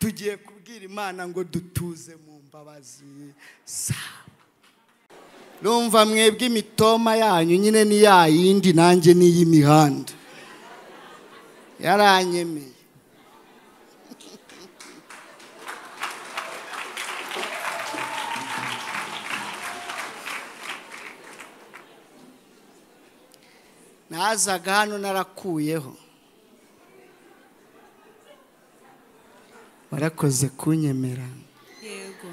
tugiye kubwira imana ngo dutuze mu mbabazi. Zawe rumva mwebwe imitoma yanyu nyine ni ya yindi nanjye ni yaranyemeye. Nazaga hano narakuyeho. Warakoze kunyemera. Yego.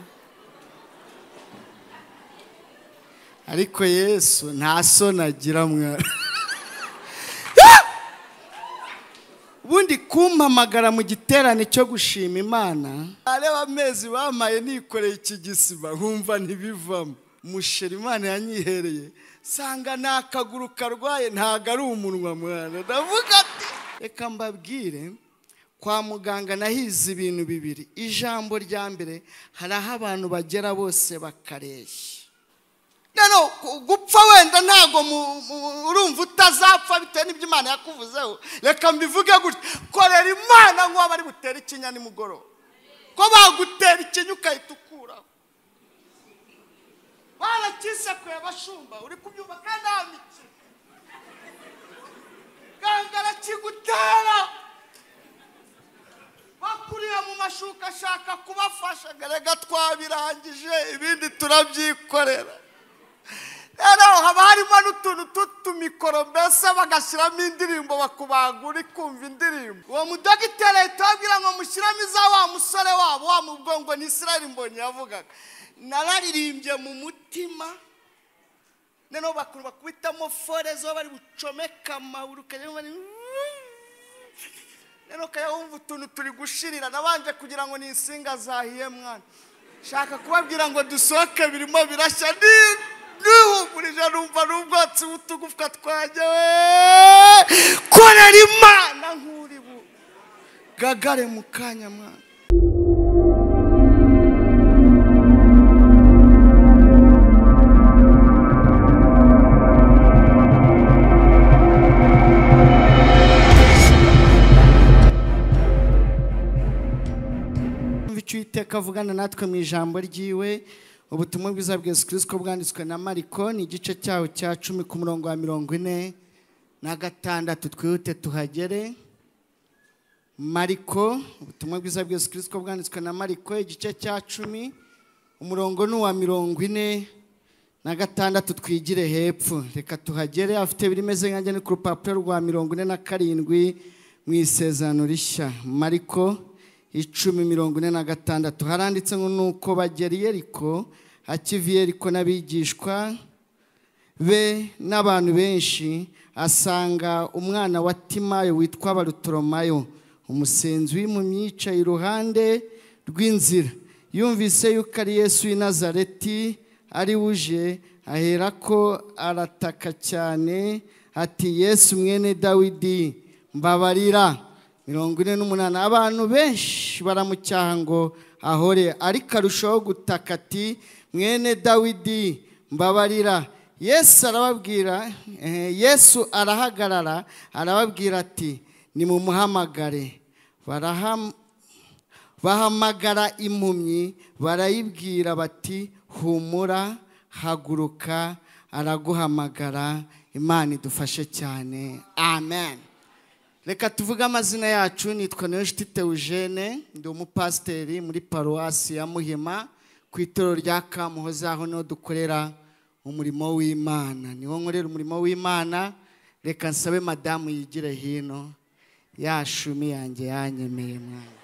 Ariko yesu nta soni agira mwana ubundi kumpamagara mu giterane cyo gushima imana areba amezi bamaye nikoreye iki gisima nkumva ntibivamo. Musheri imana yanyihereye sanga ni akaguru karwaye ntabwo ari umunwa mwana ndavuga ati reka mbabwire kwa muganga nahize ibintu bibiri. Ijambo rya mbere hari aho abantu bagera bose bakareshya rero gupfa wenda ntabwo urumva utazapfa bitewe n'ibyo imana yakuvuzeho. Reka mbivuge gutya korera imana nk'uwo bari butere ikinya nimugoroba. Ko bagutera ikinya ukahita ukuraho barakisekuye abashumba uri kubyumva kandi nta mikino. Ganga arakigutera. Bakuriye mu mashuka ashaka kubafasha. Rega twabirangije ibindi turabyikorera. Rero haba harimo n'utuntu tw'utumikoro mbese bagashyiramo indirimbo bakubaga uri kumva indirimbo. Uwo mudogiteri ahita ababwira ngo mushyiramo iza wa musore wabo wa mubwongo ni israel mbonyi yavugaga. Nararirimbye mu mutima noneho bakuru bakubitamo fore zo bari bucomeke amahuru ukajya rero ukajya wumva utuntu turi gushirira. Nabanje kugira ngo ni insinga zahiye mwana. Shaka kubabwira ngo dusohoke birimo birashya. Nihumurije numva n'ubwotsi butugufwa twanjye we korera imana nk'uri bu. Gagare mu kanya mwana. Icyo iteka avugana natwe mu ijambo ryiwe ubutumwa bwiza bwa kirisiko bwanditswe na mariko ni igice cyaho cya cumi ku murongo wa mirongo ine na gatandatu. Twihute tuhagere. Mariko ubutumwa bwiza bwa kirisiko bwanditswe na mariko igice cya cumi umurongo ni uwa mirongo ine na gatandatu. Twigire hepfo. Reka tuhagere. Afite birimeze nkanjye ni ku rupapuro rwa mirongo ine na karindwi mu isezerano rishya. Mariko icumi mirongo ine na gatandatu. Haranditse ngo nuko bagera i yeriko hakiva i yeriko n'abigishwa be n'abantu benshi asanga umwana wa timayo witwa barutoromayo umusenzi w'impumyi yicaye iruhande rw'inzira. Yumvise yuko ari yesu w'i nazareti ari uje ahera ko arataka cyane ati yesu mwene dawidi mbabarira. Mirongo ine n'umunani. Abantu benshi baramucyaha ngo ahore ariko arushaho gutaka ati mwene dawidi mbabarira. Yesu arababwira yesu arahagarara arababwira ati nimumuhamagare. Bahamagara impumyi barayibwira bati humura haguruka araguhamagara. Imana idufashe cyane. Amen. Reka tuvuge amazina yacu nitwa niyonshuti teujene ndi umupasiteri muri paruwasi ya muhima ku itorero rya kamuhoza aho ni ho dukorera umurimo w'imana. Niho nkorera umurimo w'imana reka nsabe madamu yigire hino yashumi yanjye yanyemeye mwana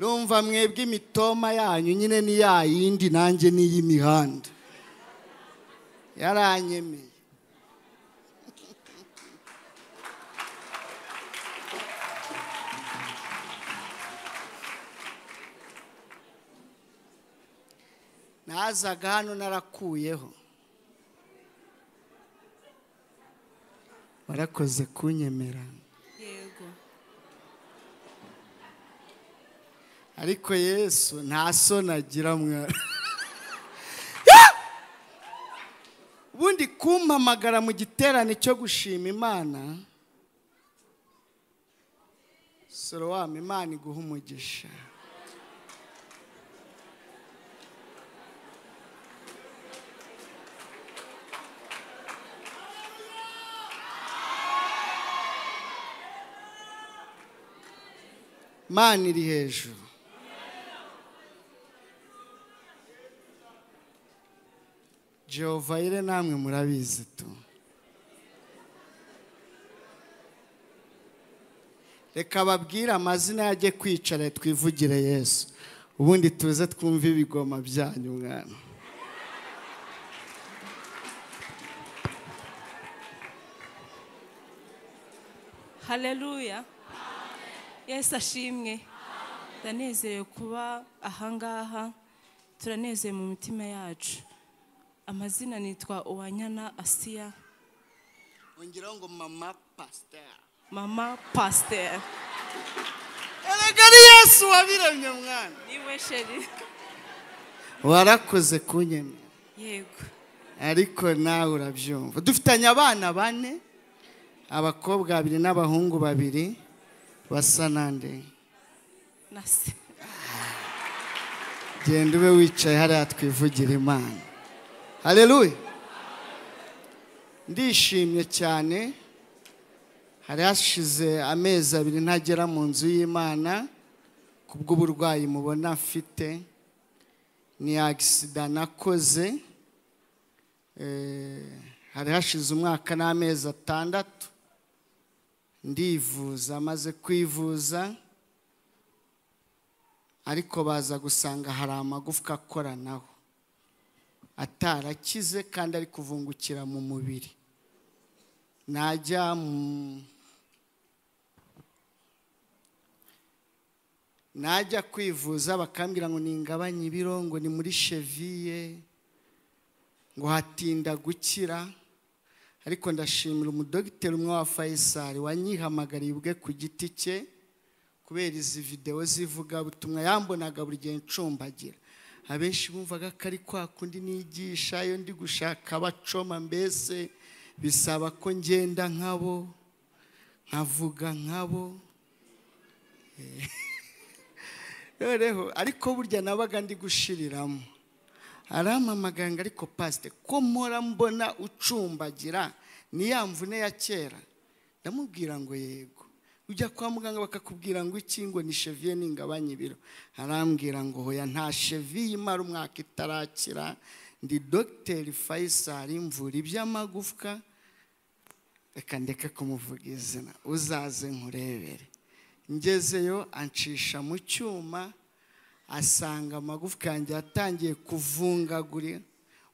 rumva mwebwe imitoma yanyu nyine ni ya yindi nanjye ni iy'imihanda yaranyemeye. Nazaga hano narakuyeho. Warakoze kunyemera ariko yesu nta soni agira mwana ubundi kumpamagara mu giterane cyo gushima imana sorowamu imana iguha umugisha. Mana iri hejuru. Jehova ire namwe murabizi tu. Reka babwire amazina yajye kwicara twivugire yesu. Ubundi tuze twumve ibigoma byanyu mwana. Haleluya yesu ashimwe. Ndanezerewe kuba ahangaha turanezerewe mu mitima yacu. Amazina nitwa uwanyana asiya ongeraho ngo mama pasiteri mama pasiteri erega ari yesu wabiremye mwana. Niwe sheri. Warakoze kunyemera yego. Ariko nawe urabyumva. Dufitanye abana bane abakobwa babiri n'abahungu babiri basa nande. Genda ube wicaye hariya twivugira imana. Hareruye ndishimye cyane. Hari hashize amezi abiri ntagera mu nzu y'imana kubw'uburwayi mubona mfite. Ni agisida nakoze. Eh, hari hashize umwaka n'amezi atandatu. Ndivuza maze kwivuza. Ariko baza gusanga hari amagufwa akoranaho. Atarakize kandi ari kuvungukira mu mubiri. Najya najya kwivuza bakambwira ngo ningabanye ibiro ngo ni muri cheviye ngo hatinda gukira. Ariko ndashimira umudogiteri umwe wa fayisari wanyihamagariye ubwe ku giti cye kubera izi videwo z'ivugabutumwa yambonaga buri gihe ncumbagira. Abenshi bumvaga ko ari kwa kundi nigisha iyo ndi gushaka abacoma mbese bisaba ko ngenda nkabo nkavuga nkabo. Noneho ariko burya nabaga ndi gushiriramo arampamaganga ariko pasite ko mpora mbona ucumbagira ni ya mvune ya kera? Ndamubwira ngo yego. Ujya kwa muganga bakakubwira ngo iki ngo ni cheviye ningabanye ibiro. Arambwira ngo hoya nta cheviye imara umwaka itarakira ndi dogiteri fayisari mvura iby'amagufwa reka ndeke kumuvuga izina uzaze nkurebere. Ngezeyo ancisha mu cyuma asanga amagufwa yanjye yatangiye kuvungagurira.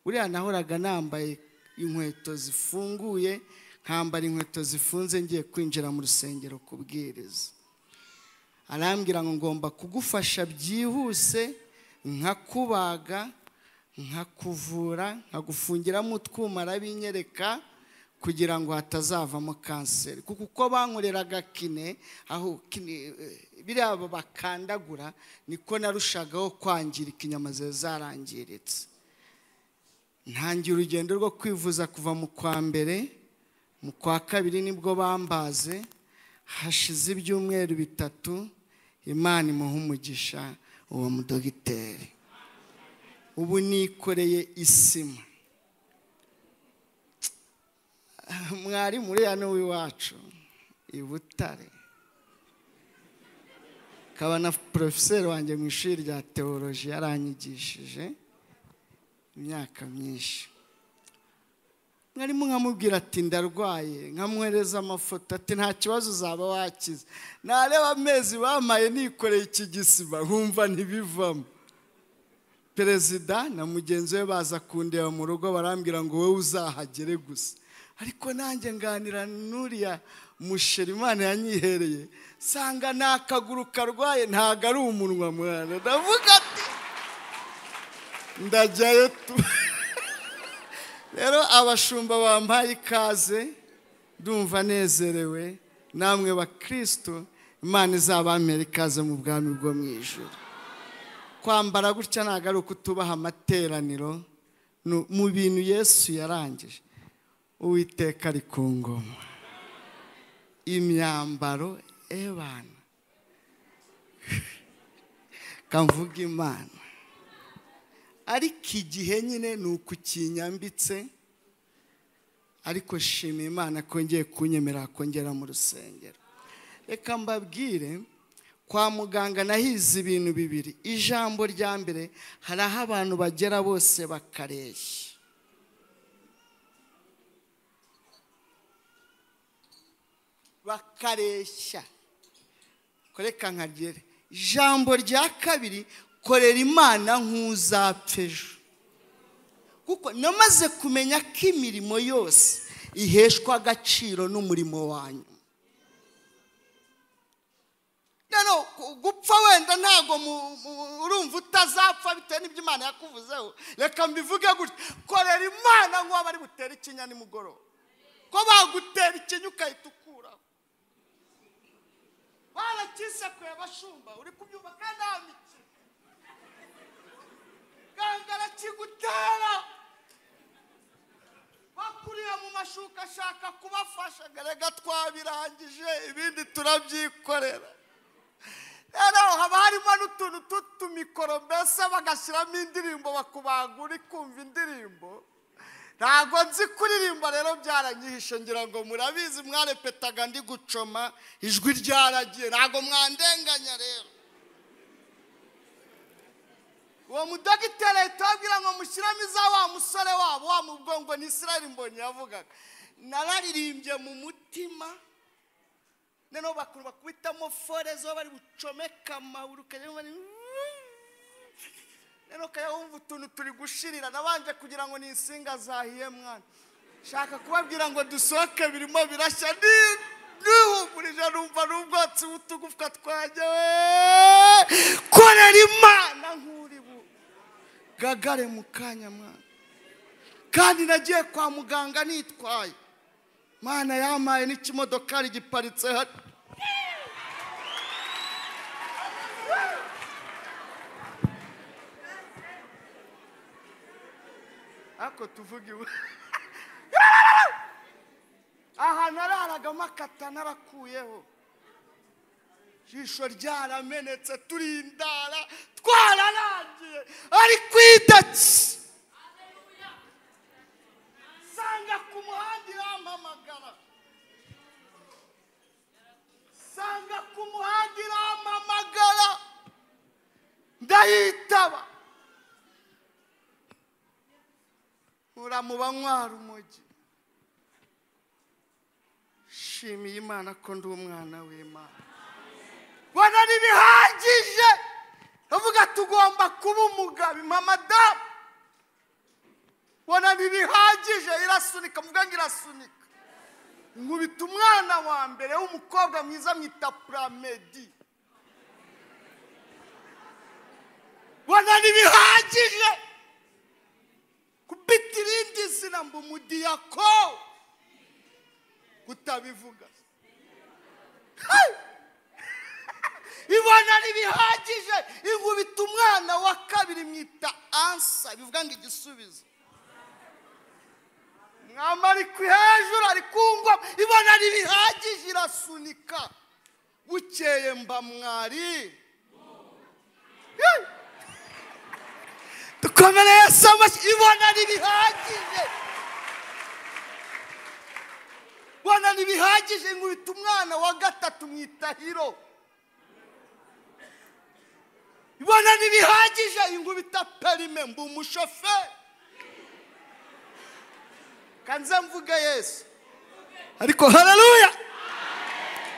Buriya nahoraga nambaye inkweto zifunguye nkambara inkweto zifunze ngiye kwinjira mu rusengero kubwiriza arambwira ngo ngomba kugufasha byihuse nkakubaga nkakuvura nkagufungiramo utwuma arabinyereka kugira ngo hatazavamo kanseri. Kuko uko bankoreraga kine aho kine biriya bakandagura niko narushagaho kwangirika inyama zari zarangiritse. Ntangira urugendo rwo kwivuza kuva mu kwa mbere mu kwa kabiri ni bwo bambaze hashize ibyumweru bitatu imana imuha umugisha uwo mudogiteri. Ubu nikoreye isima. Mwari muri hano w'iwacu i butare. Akaba na porofeseri wanjye mu ishuri rya teoloji yaranyigishije imyaka myinshi. Mwarimu nkamubwira ati ndarwaye. Nkamwohereza amafoto ati nta kibazo uzaba wakize. Nareba amezi bamaye nikoreye iki gisima nkumva ntibivamo. Perezida na mugenzi we baza kundeba mu rugo barambwira ngo wowe uzahagere gusa. Ariko nanjye nganira n'uriya musheri imana yanyihereye sanga ni akaguru karwaye ntabwo ari umunwa mwana. Ndavuga ati ndajyayo tu. rero abashumba bampaye ikaze ndumva anezerewe namwe bakristo imana izabamera ikaze mu bwami bwo mu ijoro kwambara gutya ntabwo ari ukutubaha amateraniro mu bintu yesu yarangije. Uwiteka ari ku ngoma. Imyambaro ebana kamvuga imana. Ariko igihe nyine ni uku kinyambitse ariko shima imana kongeye kunyemerera kongera mu rusengero. Reka mbabwire kwa muganga nahize ibintu bibiri. Ijambo rya mbere hari aho abantu bagera bose bakareshya. Bakareshya koreka nkagere ijambo rya kabiri korera imana nk'uzapfa ejo. Kuko namaze kumenya ko imirimo yose iheshwa agaciro n'umurimo wanyu gupfa wenda ntabwo urumva utazapfa bitewe n'ibyo imana yakuvuzeho. Reka mbivuge gutya. Korera imana nk'uwaba ari butere ikinya nimugoroba. Ko bagutera ikinya ukahita ukuraho barakisekuye bashumba uri kubyumva kandi nta mikino ganga arakigutera bakuriye mu mashuka ashaka kubafasha. Garega twabirangije ibindi turabyikorera. Rero haba harimo n'utuntu tw'utumikoro mbese bagashyiramo indirimbo bakubaga uri kumva indirimbo. Ntabwo nzi kuririmba rero byaranyihishe ngira ngo murabizi mwarepetaga ndi gucoma ijwi ryaragiye. Ntabwo mwandenganya rero. Uwo mudogiteri ahita ababwira ngo mushyiramo iza wa musore wabo wa mubwongo ni israel mbonyi yavugaga. Nararirimbye mu mutima noneho bakuru bakubitamo fore zo bari bucomeka amahuru ukajya rero ukajya wumva utuntu turi gushirira. Nabanje kugira ngo ni insinga zahiye mwana. Shaka kubabwira ngo dusohoke birimo birashya. Nihumurije numva n'ubwotsi butugufwa twanjye korera imana nk'uri bu gagare mu kanya mwana. Kandi nagiye kwa muganga nitwaye. Mana yamaye n'ikimodokari giparitse hano. Ariko tuvuge iwe. Aha nararagamo akata narakuyeho. Ijisho ryaramenetse turindara twararangiye ariko idaki sanga ku muhanda irampamagara. Sanga ku muhanda irampamagara. Ndayitaba. Uramuba ntwara umugi shimiye imana ko ndi umwana w'imana. Bona ntibihagije bavuga tugomba kuba umugabo madamu. Bona ntibihagije irasunika mvuga ngo irasunika. Nkubita umwana wa mbere w'umukobwa mwiza mwita puramedi bona ntibihagije kubita irindi zina mba umudiyako kutabivuga. Ibona ntibihagije inkubita umwana wa kabiri mwita ansa. Bivuga ngo igisubizo. Mwama ari ku hejuru ari kungwa ibona ntibihagije irasunika. Bukeye mba mwari. Dukomereye amashyi ibona ntibihagije ibona ntibihagije nkubita umwana wa gatatu mwita hiro. Ibona ntibihagije. Inkubita perime mba umushoferi. Kanze mvuge yesu. Ariko hararuya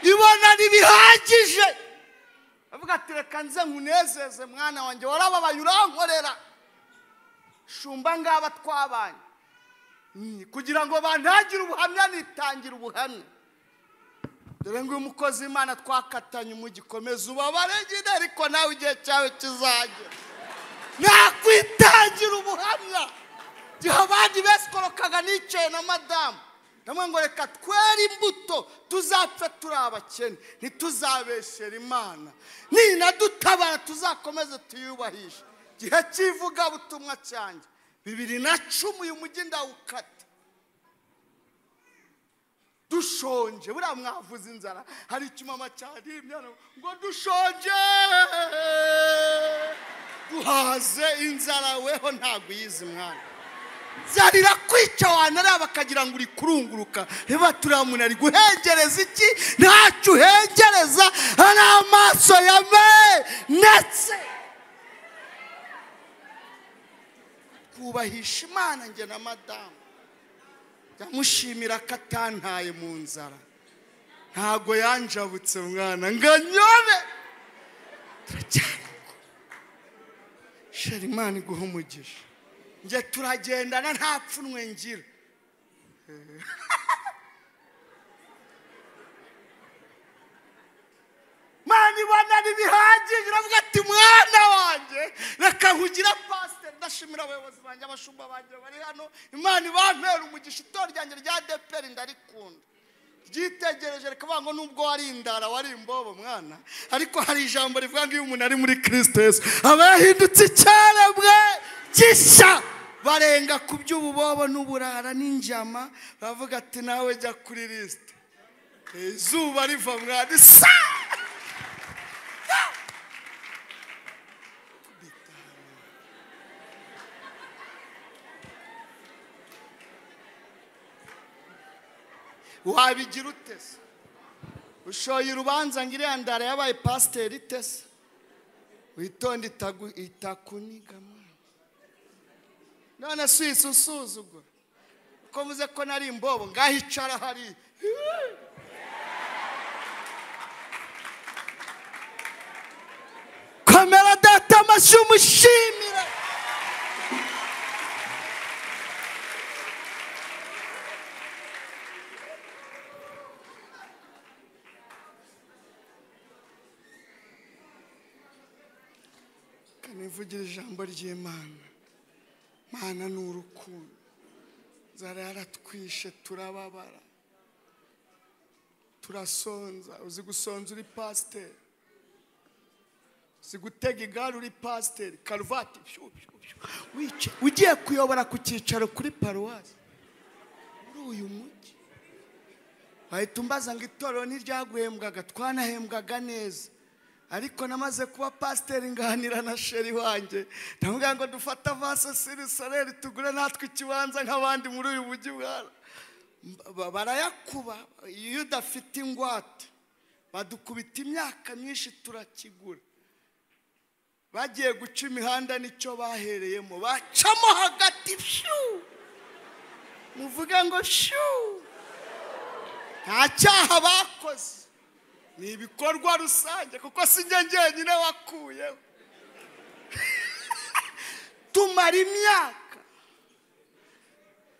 ibona ntibihagije. Avuga ati reka nze nkunezeze mwana wanjye. Warababaye urankorera. Shumba ngaba twabanye. Kugira ngo bantagire ubuhamya nitangira ubuhamya. Dore ngo uyu mukozi w'imana twakatanye umujyi komeza ubabare nyine ariko nawe igihe cyawe kizagera nakwitangira ubuhamya. Igihe abandi besikorokaga nicaye na madamu. Ndamwe ngo reka twere imbuto tuzapfe turi abakene. Ntituzabeshere imana. Ninadutabara tuzakomeze tuyubahishe. Igihe cy'ivugabutumwa cyanjye. Bibiri na cumi uyu mujyi ndawukata. Dushonje. Buriya mwavuze inzara. Hari ikimama cyaribye hano. Ngo dushonje! Duhaze inzara weho ntabwo uyizi mwana inzara irakwica wanareba bakagira ngo uri kurunguruka. Reba turiya muntu ari guhengereza iki? Ntacyo uhengereza. Ari amaso ya ndetse. Kubahisha imana njye na madamu. Ndamushimira ko atantaye mu nzara. Ntago yanjabutse mwana ngo anyobe turacyari sheri imana iguha umugisha. Njye turagendana nta pfunwe ngira. Mwana ibona ntibihagije uravuga ati mwana wanjye reka nkugire pasiteri ndashimira abayobozi banjye abashumba banjye bari hano. Imana ibampera umugisha itora ryanjye rya deperi ndarikunda. Ryitegereje rikavuga ngo nubwo wari indara wari imbobo mwana. Ariko hari ijambo rivuga ngo iyo umuntu ari muri kirisito yesu aba yahindutse icyaremwe gishya barenga ku by'ububobo n'uburara n'injyama baravuga ati nawe jya kuri lisite izuba riva mwana. Isa! Wabigira ute se? Ushoye urubanza ngo iriya ndara yabaye pasiteri ite se? Witonde itakuniga none si usuzugura. Ko mvuze ko nari imbobo ngaho icara hariya komera data amashyi umushimire. Kanivugira ijambo ry'imana. Mana ni urukundo. Nzara yaratwishe turababara. Turasonza. Uzi gusonza uri pasiteri? Uzi gutega igare uri pasiteri? Karuvati ugiye kuyobora ku cyicaro kuri paruwasi. Muri uyu mujyi wahita umbaza ngo itorero ntiryaguhembwaga twanahembwaga neza. Ariko namaze kuba pasiteri nganira na sheri wanjye. Ndamubwira ngo dufate avase siri soreri tugure natwe ikibanza nk'abandi muri uyu mujyi barayakuba. Iyo udafite ingwate. Badukubita imyaka myinshi turakigura. Bagiye guca imihanda ni cyo bahereyemo. Bacamo hagati shu muvuge ngo shu! Nta cyaha bakoze. Ni ibikorwa rusange kuko si njye njyenyine wakuyeho tumara imyaka.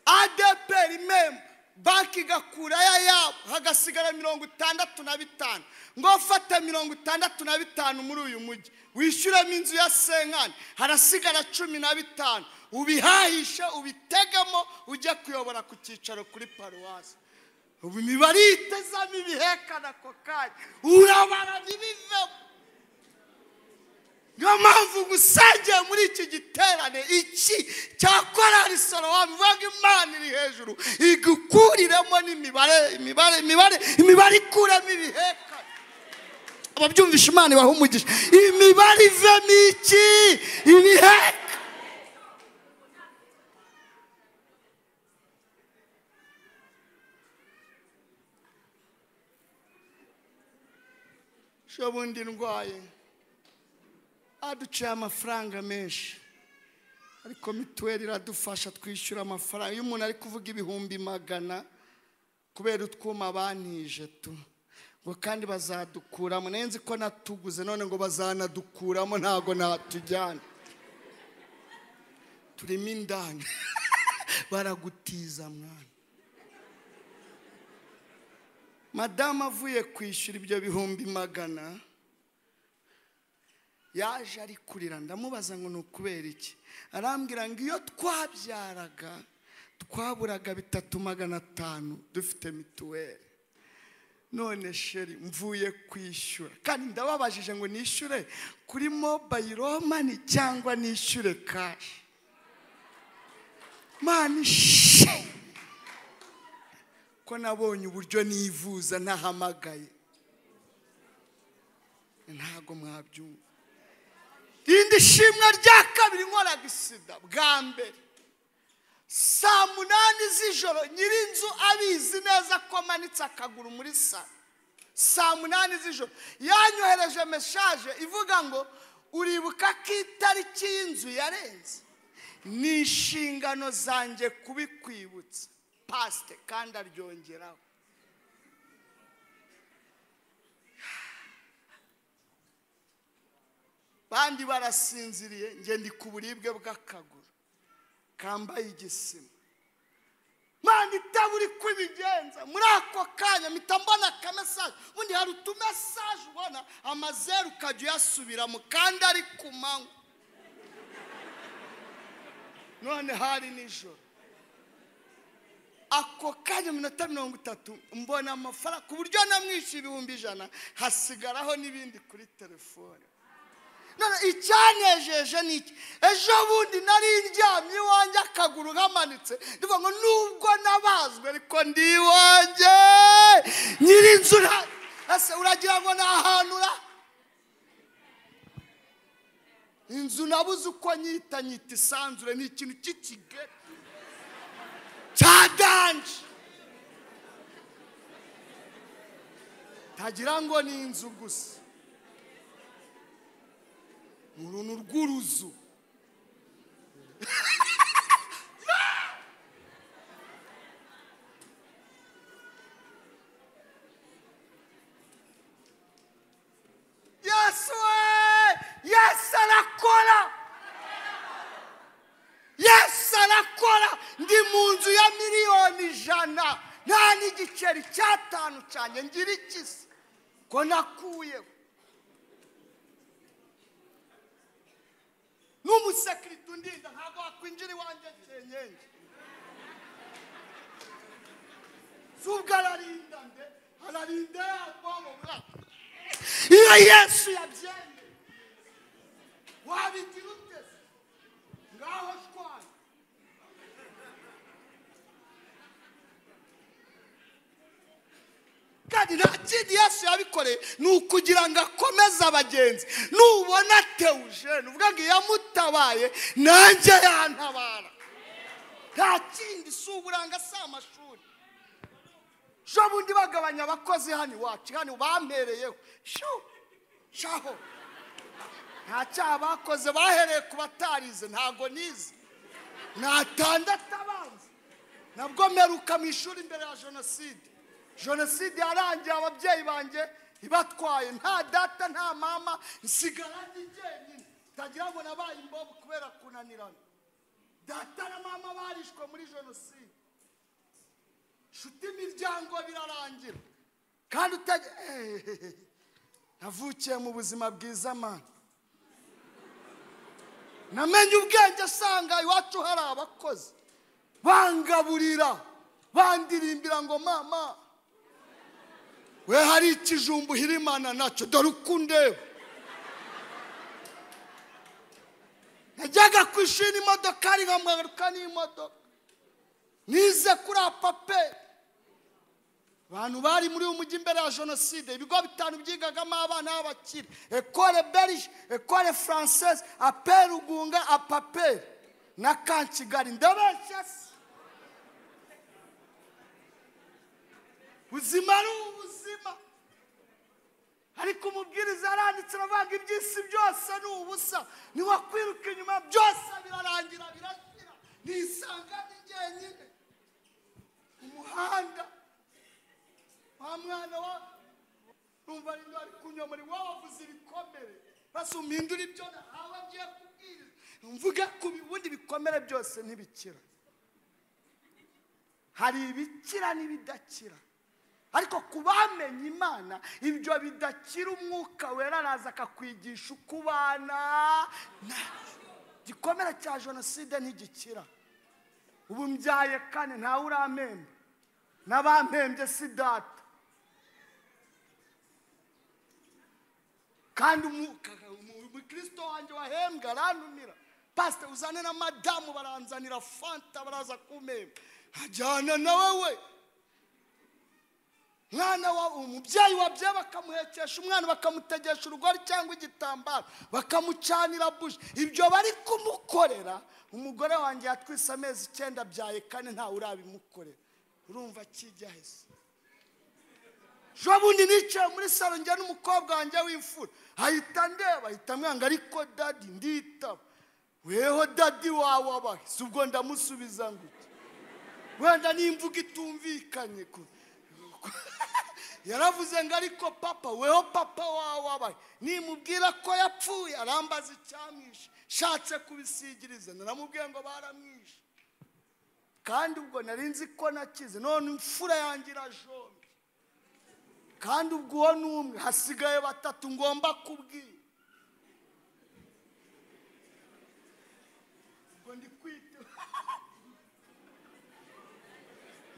Adeperi memba banki igakurayo ayabo hagasigara mirongo itandatu na bitanu. Ngo fata mirongo itandatu na bitanu muri uyu mujyi. Wishyuramo inzu ya senkani harasigara cumi na bitanu. Ubihahishe ubitegemo ujye kuyobora ku cyicaro kuri paruwasi. Ubu imibare itezamo ibihekana ako kanya urabara ntibivemo niyo mpamvu gusangiye muri iki giterane iki cya korari sorowamu bivuga ngo imana iri hejuru igukuriremo n'imibare imibare imibare imibare ikuramo ibihekane ababyumvisha imana ibaha umugisha imibare ivemo iki ibihekane bundi ndwaye aduciye amafaranga menshi. Ariko mituweli iradufasha twishyura amafaranga. Iyo umuntu ari kuvuga ibihumbi magana kubera utwuma bantije tu ngo kandi bazadukuramo. Nzi ko natuguze none ngo bazanadukuramo ntabwo natujyana. Turimo indani. Baragutiza mwana. Madamu avuye kwishyura ibyo bihumbi magana yaje ari kurira. Ndamubaza ngo ni ukubera iki? Arambwira ngo iyo twabyaraga twaburaga bitatu magana atanu dufite mituweli. None sheri mvuye kwishyura. Kandi ndababajije ngo nishyure kuri mobayiro mani cyangwa nishyure kashi mani shi ko nabonye uburyo nivuza ntahamagaye ntabwo mwabyumva. Irindi shimwe rya kabiri nkoraga isida bwa mbere. Saa munani z'ijoro nyir'inzu abizi neza ko amanitse akaguru muri salo saa munani z'ijoro. Yanyohereje meshaje ivuga ngo uribuka ko itariki y'inzu yarenze? Ni inshingano zanjye kubikwibutsa. Pasite kandi aryongeraho. Bandi barasinziriye njye ndi ku buribwe bw'akaguru. Kambaye igisima. Manda itaba uri kubigenza muri ako kanya mpita mbona akamesaje ubundi hari utumesaje ubona amazeru ukajya uyasubiramo kandi ari ku manywa. None hari nijoro. Ako kanya minota mirongo itatu mbona amafaranga ku buryo namwishyuye ibihumbi ijana hasigaraho n'ibindi kuri telefone. None icyanejeje ni iki? Ejo bundi nari ndyamye iwanjye akaguru kamanitse. Ndivuga ngo nubwo nabazwe ariko ndi iwanjye. Nyir'inzu nta- ese uragira ngo ni ahantu ura inzu nabuze uko nyita nyita isanzure ni ikintu cy'ikigari cya danje tagira ngo ni inzu gusa. Ni uruntu ko nakuyeho n'umusekirite undinda ntabwo wakwinjira iwanjye cyenyenge si nde ararinda yabongo iyo yesu yabyemeye wabigira kandi nta kindi yesu yabikoreye ni ukugira ngo akomeze abagenzi. Nubona teujene uvuga ngo iyo amutabaye nanjye yantabara. Nta kindi si uburanga si amashuri. Ejo bundi bagabanya abakozi hano iwacu hano bampereyeho. Shaho nta cyaha bakoze bahereye ku batarize ntabwo nize. Ni atandatu abanza nabwo mperuka mu ishuri imbere ya jenoside. Jenoside yarangiye ababyeyi banjye ibatwaye. Nta data nta mama nsigara ndi jyenyine. Utagira ngo nabaye imbobo kubera kunanirana. Data na mama barishwe muri jenoside. Nshuti imiryango birarangira. Kandi utajya navukiye mu buzima bwiza mani namenye ubwenge asanga iwacu hari abakozi. Bangaburira bandirimbira ngo mama we hari ikijumba uhirimana na cyo dore uko undeba najyaga ku ishuri imodoka ari nkamwaruka n'imodoka. Nize kuri apape. Abantu bari muri uyu mujyi imbere ya jenoside. Ibigo bitanu byigagamo abana b'abakire. Ekore berije ekore faransese aperi ugunga apaperi na kankigali. Ndabeshya se. Ubuzima ni ubuzima. Ariko umubwiriza yaranditse aravuga iby'isi byose ni ubusa. Niwakwiruka inyuma byose birarangira birashyira nisanga ni jyenyine. Umuhanda wa mwana wa numva rero ari kunyomora iwabo wavuze ibikomere. Basi umhindura ibyo nahawe agiye kubwiriza. Mvuga ku bibundi bikomere byose ntibikira. Hari ibikira n'ibidakira. Ariko ku bamenye imana ibyo bidakira umwuka wera araza akakwigisha uko ubana igikomere cya jenoside ntigikira. Ubu mbyaye kane ntawe urampembe n'abampembye si data. Kandi umukristo wanjye wahembwe arantumira pasite uzane na madamu baranzanira fanta baraza kumemba. Nkajyana nawe we mwana wa umubyeyi wabyaye bakamuhekesha umwana bakamutegesha urugori cyangwa igitambaro bakamucanira buji. Ibyo bari kumukorera umugore wanjye yatwise amezi icyenda abyaye kane ntawe urabimukorera urumva kijya hese ejo bundi nicaye muri salo njya n'umukobwa wanjye w'imfura. Ahita ndeba ahita mwanga ariko dadi nditaba. Weho dadi wawe abahe si ubwo ndamusubiza ngo wenda n'imvugo itumvikanye ku- yaravuze ngo ariko papa weho papa wawe abahe nimubwira ko yapfuye. Arambaza icyamwishe. Shatse kubisigiriza. Naramubwiye ngo baramwishe. Kandi ubwo nari nzi ko nakize none imfura yanjye irajombe kandi ubwo uwo ni umwe hasigaye batatu ngomba kubwira ubwo ndi kwita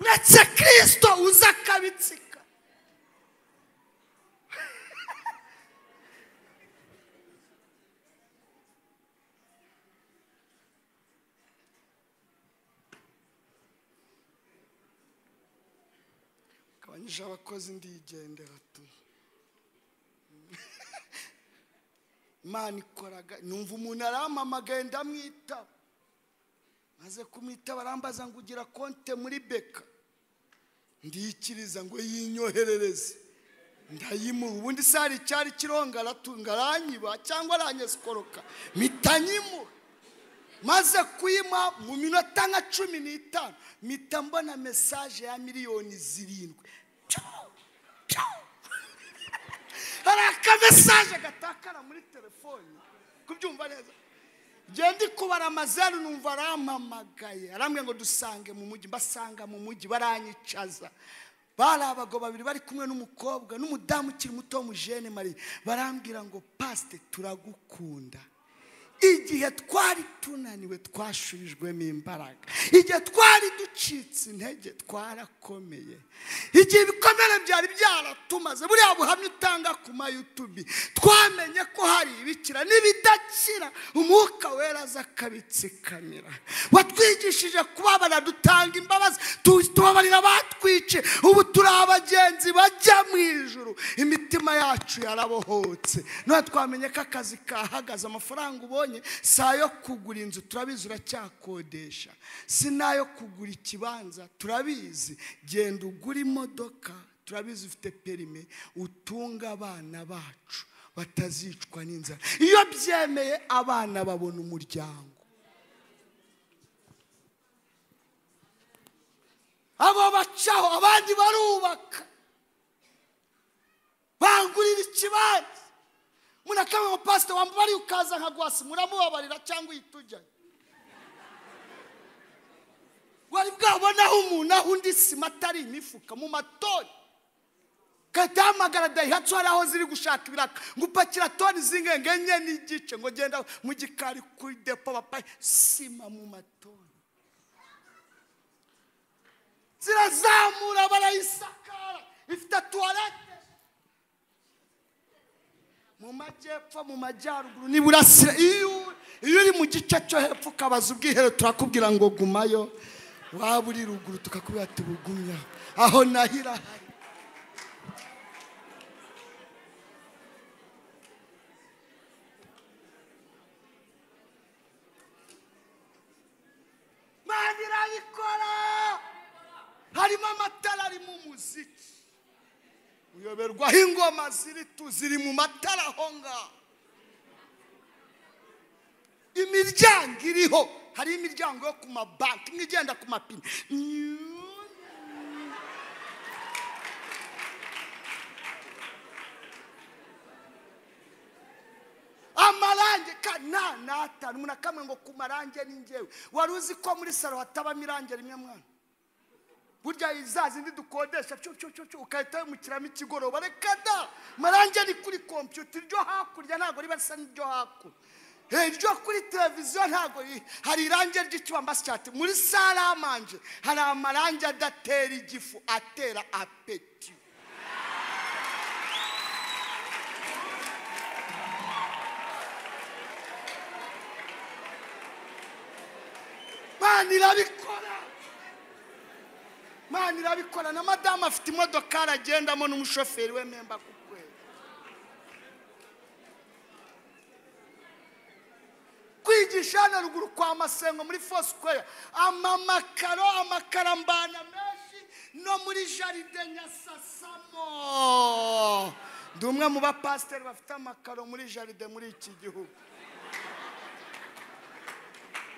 uretse kirisito uza akabitsika. Gabanyije abakozi ndigendera tu. Imana ikoraga numva umuntu arampamagaye ndamwitaba maze kumwitaba arambaza ngo ugira konte muri beka. Ndikiriza ngo yinyoherereze. Ndayimuha. Ubundi se hari icyari kironga aratunga aranyiba cyangwa aranyesikoroka mpita nyimuha. Maze kuyimuha mu minota nka cumi n'itanu mpita mbona mesaje ya miliyoni zirindwi. Hari akamesaje gatakara muri telefoni kubyumva neza. Ndi kubara amazeru numva arampamagaye arambwira ngo dusange mu mujyi. Mbasanga mu mujyi baranyicaza. Bari abagabo babiri bari kumwe n'umukobwa n'umudamu ukiri muto w'umujene mari barambwira ngo pasite turagukunda. Igihe twari tunaniwe twashubijwemo imbaraga igihe twari ducitse intege twarakomeye. Igihe ibikomere byari byaratumaze buriya buhamya utanga ku mayutubi. Twamenye ko hari ibikira n'ibidakira umwuka wera aza akabitsikamira. Watwigishije kubabara dutanga imbabazi tu- tubabarira abatwice ubu turi abagenzi bajya mu ijuru. Imitima yacu yarabohotse. None twamenye ko akazi kahagaze amafaranga ubonye si ayo kugura inzu turabizi uracyakodesha. Si n'ayo kugura ikibanza turabizi. Genda ugura imodoka turabizi ufite perime utunga abana bacu batazicwa n'inzara. Iyo byemeye abana babona umuryango. Abo bacaho abandi barubaka. Bangurira ikibanza. Munakamwe ngo pasite wambari ukaza nkagwasi muramubabarira cyangwa uhita ujyayo wari bwabonaho umuntu aho undi sima atari imifuka. Mu matoni gahita hamagara dayihatsu hari aho ziri gushaka ibiraka. Ngo upakira toni zingenge enye n'igice. Ngo genda mu gikari kuri depo bapaye sima mu matoni zirazamura barayisakara. Ifite tuwarete mu majyepfo mu majyaruguru n'iburasira iyo uri mu gice cyo hepfo ukabaza ubwiherero turakubwira ngo gumayo. Waba uri ruguru tukakubwira ati bugumya. Aho naho irahari irabikora harimo amatara arimo umuziki. Uyoberwaho ingoma ziri tu ziri mu matara aho ngaho imiryango iriho. Hari imiryango yo ku mabanki imwe igenda ku mapine amarange ka nta n'atanu umuntu ngo ku marange ni ngewe wari uzi ko muri salo hatabamo irange rimwe mwana? Burya za zindi dukodesha ugahita wimukiramo ikigoroba. Reka da marange ni kuri kompiyuta iryo hakurya ntabwo riba risa n'iryo hakuno Eh, iryo kuri televiziyo ntabwo ri- hari irange ry'ikibambasi cyate muri saramanje hari amarange adatera igifu atera apeti mana irabikora. Mani irabikora na madamu afite imodokari agendamo n'umushoferi we memba ku kwigisha hano ruguru kwa masengo muri fosquare amamakaro amakarambana menshi no muri jaride nyasasamo. Ndi umwe mu bapasiteri bafite amakaro muri jaride muri iki gihugu.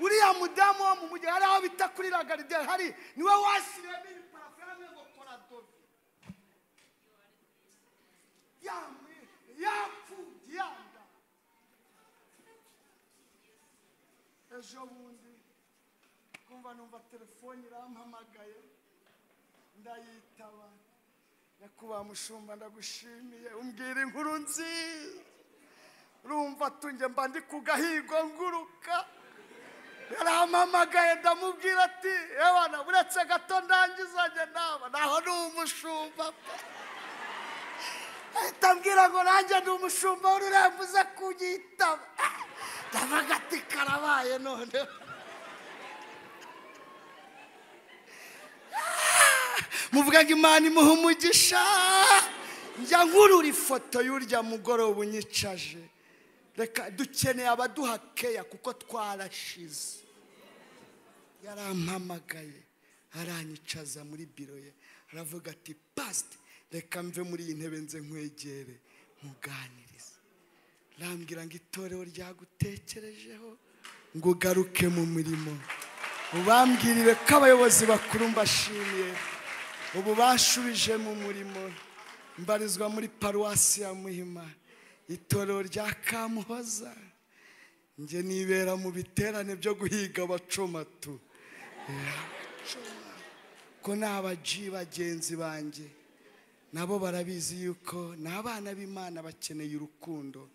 Uriya mudamu wo mu mujyi hari aho bita kuri lagaride hari ni we washyiriyemo Yamwe- yapfubye yanda ejo bundi kumva numva telefone irampamagaye ndayitaba nyakubahwa mushumba ndagushimiye umbwira inkuru nziza. Urumva tunge mba ndi ku gahigo nguruka. Yarampamagaye ndamubwira ati ewana uretse gato ndangizanye naba. Naho ni umushumba. pe ahita ambwira ngo nanjye ni umushumba w'ururembo uze kunyitaba ndavuga ati karabaye noneho muvuga ngo imana imuha umugisha njya nkurura ifoto y'urya mugoroba unyicaje reka dukeneye abaduha keya kuko twarashize yarampamagaye aranyicaza muri biro ye. Aravuga ati pasite reka mve muri iyi ntebe nze nkwegere muganirize. Rambwira ngo itorero ryagutekerejeho ngo ugaruke mu murimo. Ubambwirire ko abayobozi bakuru mbashimiye ubu bashubije mu murimo. Mbarizwa muri paruwasi ya muhima. Itorero rya kamuhoza. Njye nibera mu biterane byo guhiga abacomatu. Ko ni abaji bagenzi banjye. Nabo barabizi yuko ni abana b'imana bakeneye urukundo.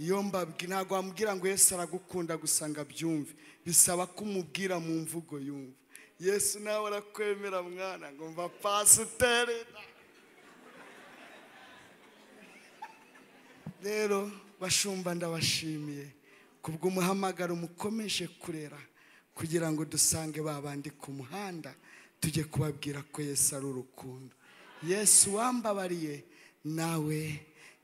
Iyo mbabwi ntabwo wamubwira ngo yesu aragukunda gusa ngo abyumve. Bisaba ko umubwira mu mvugo yumva. Yesu nawe arakwemera mwana ngo mva pasiteri. Rero bashumba ndabashimiye kubw'umuhamagaro mukomeje kurera kugira ngo dusange ba bandi ku muhanda tujye kubabwira ko yesu ari urukundo. Yesu wambabariye nawe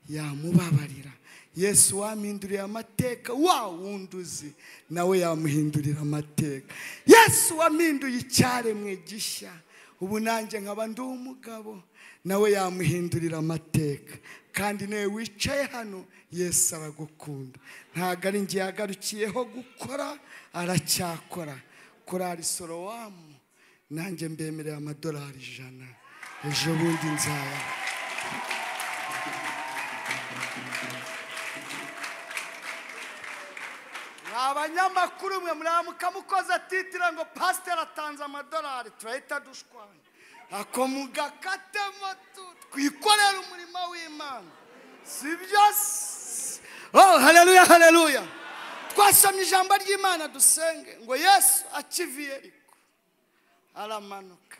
yamubabarira. Yesu wampinduriye amateka wa wundi uzi nawe yamuhindurira amateka. Yesu wampinduye icyaremwe gishya. Ubu nanjye nkaba ndi umugabo nawe yamuhindurira amateka. Kandi nawe wicaye hano yesu aragukunda. Ntabwo ari njye yagarukiyeho gukora aracyakora. Korari sorowamu nanjye mbemereye amadolari ijana. Ejo bundi nzaya abanyamakuru mwe muramuka mukoze titire ngo pasiteri atanze amadolari turahita dushwanya. Ako mugakatemo tu twikorere umurimo w'imana. Si byose oh haleluya haleluya. Twasomye ijambo ry'imana dusenge ngo yesu akiviye ariko aramanuka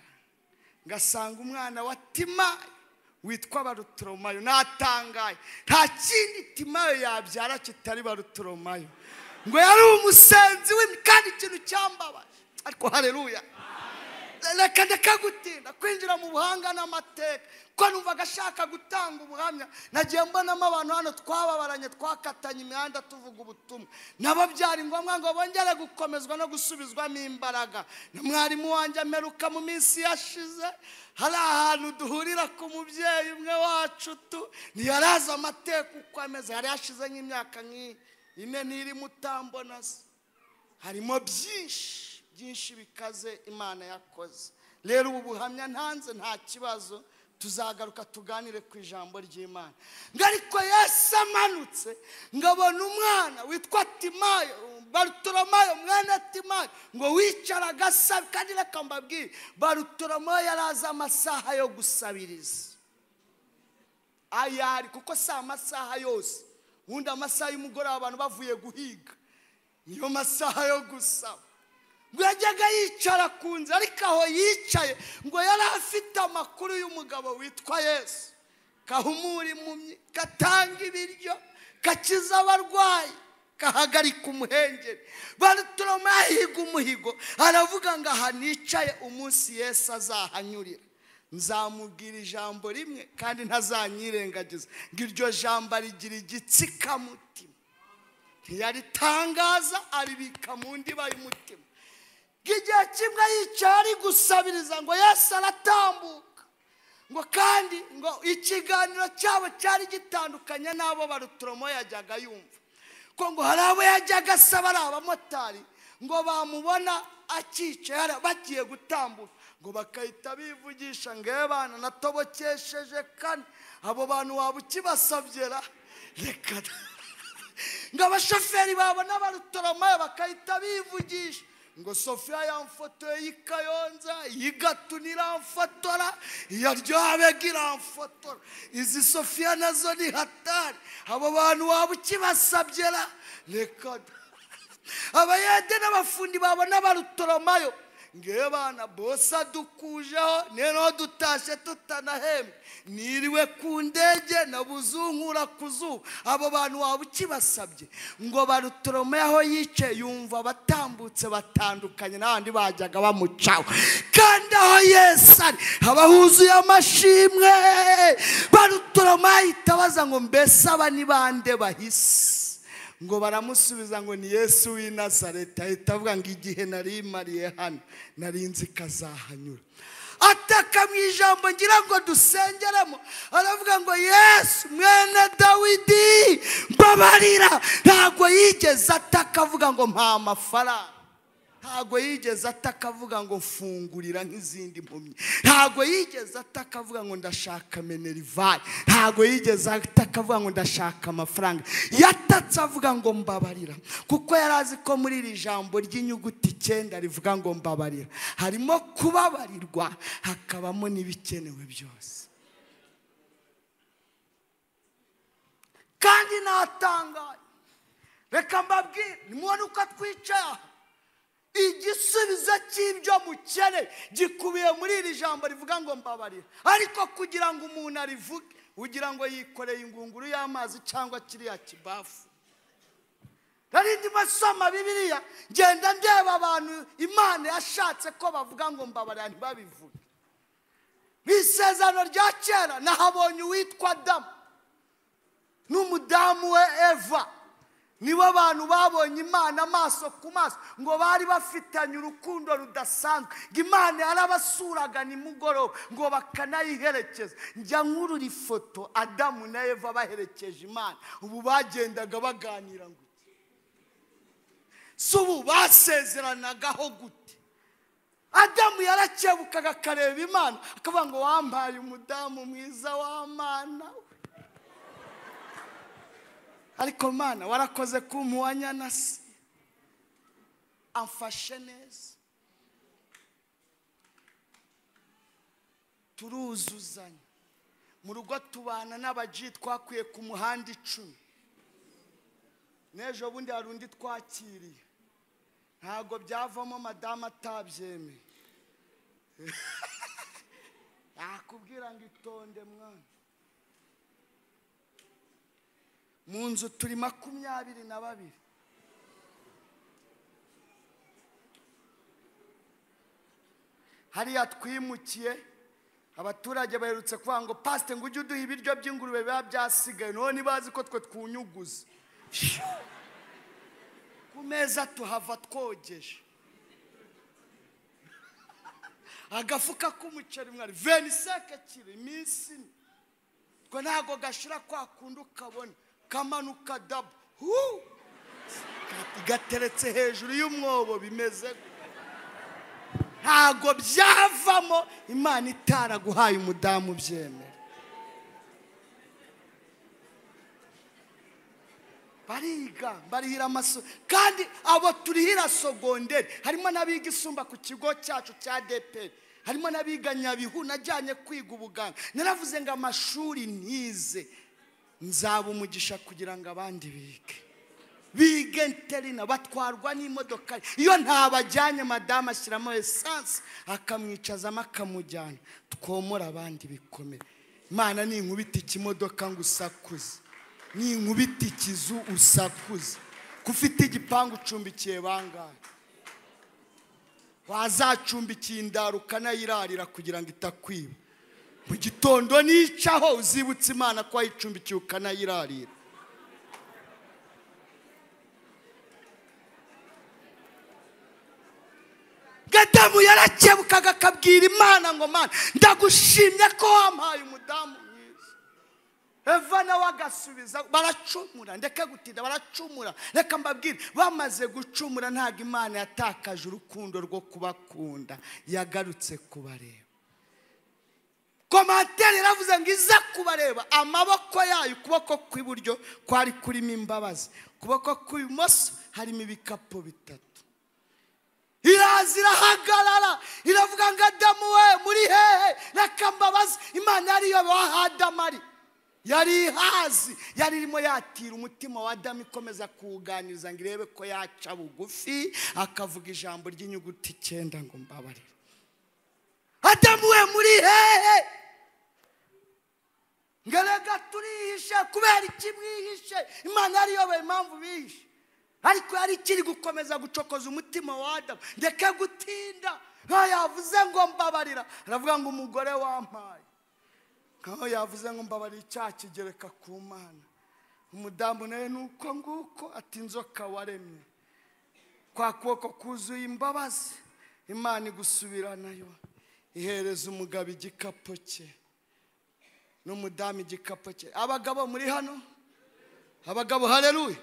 ngasanga umwana wa timayi witwa baruturomayo natangaye. Nta kindi timayo yabyara kitari baruturomayo ngo yari umusenzi we kandi ikintu cyambabaje. Ariko hareruya reka ndeka gutinda kwinjira mu buhanga n'amateka. Ko numvaga ashaka gutanga ubuhamya nagiye mbonamo abantu hano twababaranye twakatanye imihanda tuvuga ubutumwa. Nabo byari ngombwa ngo bongere gukomezwa no gusubizwamo imbaraga. Na mwarimu wanjye ameruka mu minsi yashize. Hari ahantu duhurira ku mubyeyi umwe wacu tu. Ntiyarazi amateka uko ameze. Hari hashize nk'imyaka nk'ine n'irimo utambona se. Harimo byinshi byinshi bikaze imana yakoze. Rero ubu buhamya ntanze nta kibazo. Tuzagaruka tuganire ku ijambo ry'imana. Ngo ariko yesu amanutse ngabona umwana witwa timayo barutoromayo mwene timayo ngo wicara agasaba kandi reka mbabwire barutoromayo yari azi amasaha yo gusabiriza. Ayari kuko si amasaha yose. Ubundi amasaha y'umugoroba abantu bavuye guhiga. Niyo masaha yo gusaba. Ngo yajyaga yicara ku nzu ariko aho yicaye ngo yari afite amakuru y'umugabo witwa yesu. Kahumura impumyi gatanga ibiryo gakiza abarwayi gahagarika umuhengeri. Barutoroma yahiga umuhigo aravuga ngo aha nicaye umunsi yesu azahanyurira. Nzamubwira ijambo rimwe kandi ntazanyirengagiza. Ngo iryo jambo rigira igitsikamutima ntiyaritangaza aribika mu ndiba y'umutima. Igihe kimwe yicaye ari gusabiriza ngo yesu aratambuka. Ngo kandi ngo ikiganiro cyabo cyari gitandukanye n'abo barutoromo yajyaga yumva. Ko ngo hari abo yajyaga asaba ari abamotari ngo bamubona akicaye bagiye gutambuka. Ngo bagahita bivugisha ngo ewe bana natobokesheje kane. Abo bantu waba ukibasabyera? Reka. Ngo abashoferi babona barutoromayo bakahita bivugisha. Ngo sofiya yamfotoye y'ikayonza iy'igatu iramfotora iya ryabega iramfotora izi sofiya na zo ni hatari. Abo bantu waba ukibasabyera reka abayede n'abafundi babona barutoromayo ngewe bana bose adukujeho niyo dutashye tutanahembwe niriwe ku ndege nabuze unkura ku zuba abo bantu waba ukibasabye. Ngo barutorome aho yicaye yumva abatambutse batandukanye n'abandi bajyaga bamucaho. Kandi aho yesu ari haba huzuye amashimwe. Barutorome ahita baza ngo mbese aba ni bande bahise? Ngo baramusubiza ngo ni yesu w'i nazareti ahita avuga ngo igihe nari imariye hano nari nzi kazahanyura ataka mu ijambo ngira ngo dusengeremo. Aravuga ngo yesu mwene dawidi mbabarira. Ntabwo yigeze ataka avuga ngo mpa amafaranga. Ntabwo yigeze ataka avuga ngo mfungurira nk'izindi mpumyi. Ntabwo yigeze ataka avuga ngo ndashaka menerivari ntabwo yigeze ataka avuga ngo ndashaka amafaranga. Yatatse avuga ngo mbabarira. Kuko yari azi ko muri iri jambo ry'inyuguti icyenda rivuga ngo mbabarira. Harimo kubabarirwa hakabamo n'ibikenewe byose. Kandi natangaye. Reka mbabwire nimubone uko twicaye aha igisubizo cy'ibyo mukeneye gikubiye muri iri jambo rivuga ngo mbabarira ariko kugira ngo umuntu arivuge ugira ngo yikoreye ingunguru y'amazi cyangwa kiriya kibafu. Nari ndimo soma bibiriya ngenda ndeba abantu imana yashatse ko bavuga ngo mbabarira ntibabivuge. Mu isezerano rya kera nahabonye uwitwa adamu n'umudamu we eva. Nibo bantu babonye imana amaso ku maso ngo bari bafitanye urukundo rudasanzwe. Ngo imana yarabasuraga nimugoroba ngo bakanayiherekeza. Njya nk'urura ifoto adamu na eva baherekeje imana. Ubu bagendaga baganira ngo si ubu basezeranagaho gute? Adamu yarakebukaga akareba imana. Akavuga ngo wambaye umudamu mwiza w'amana ariko mana warakoze kumuhanya na se. Amfashe neza. Turuzuzanya. Mu rugo tubana n'abaji twakwiye ku muhanda icumi. N'ejo bundi hari undi twakiriye. Ntabwo byavamo madamu atabyemeye. Yakubwira ngo itonde mwana. Mu nzu turi makumyabiri na babiri. Hariya twimukiye abaturage baherutse kuvuga ngo pasite ngo ujye uduha ibiryo by'ingurube biba byasigaye. Noneho ntibazi ko twe twunyuguza ku meza tuhava twogeje. Agafuka k'umuceri mwari. Veniseke kiri iminsi twe ntabwo gashira kwa kundi ukabona kamanuka dabo Huu! gateretse hejuru y'umwobo bimeze ntabwo byavamo. Imana itaraguhaye umudamu ubyemera. Bariga barihira amaso. Kandi abo turihira sogonderi harimo n'abiga isumba ku kigo cyacu cya deperi harimo n'abiga nyabihu najyanye kwiga ubuganga. Naravuze ngo amashuri ntize nzaba umugisha kugira ngo abandi bige. Bige interina batwarwa n'imodoka. Iyo ntabajyanye madamu ashyiramo esanse akamwicazamo akamujyana. Twomora abandi bikomere. Imana ninkubita ikimodoka ngo usakuze? Ninkubita ikizu usakuze? Ko ufite igipangu ucumbikiye bangahe? Wazacumbikiye indaro ukanayirarira kugira ngo itakwiba. Mu gitondo nicaho uzibutse imana ko wayicumbikiye ukanayirarira. Gadamu yarakebukaga akabwira imana ngo mana ndagushimye ko wampaye umudamu mwiza. Eva nawe agasubiza baracumura ndeke gutinda baracumura. Reka mbabwire bamaze gucumura ntabwo imana yatakaje urukundo rwo kubakunda. Yagarutse kubareba. Komantere yaravuze ngo iza kubareba amaboko yayo ukuboko kw'iburyo kwari kurimo imbabazi. Ukuboko kw'ibumoso harimo ibikapu bitatu. Iraza irahagarara iravuga ngo adamu we muri hehe? Reka mbabazi imana yari iyobewe aho adamu ari. Yari ihazi yari irimo yatira umutima wa adamu ikomeza kuwuganiriza ngo irebe ko yaca bugufi akavuga ijambo ry'inyuguti icyenda ngo mbabarire. Adamu we muri hehe. Ngo reka turihishe kubera iki mwihishe? Imana yari iyobewe impamvu bihishe. Ariko yari ikiri gukomeza gucokoza umutima wa adamu. Ndeke gutinda. Nkaho yavuze ngo mbabarira. Aravuga ngo umugore wampaye. Nkaho yavuze ngo mbabarira icyaha kigereka ku mana. Umudamu nawe ni uko nguko ati inzoka waremye. Kwa kuboko kuzuye imbabazi. Imana igusubiranayo. Ihereza umugabo igikapu cye n'umudamu igikapu cye. Abagabo muri hano? Abagabo hareruye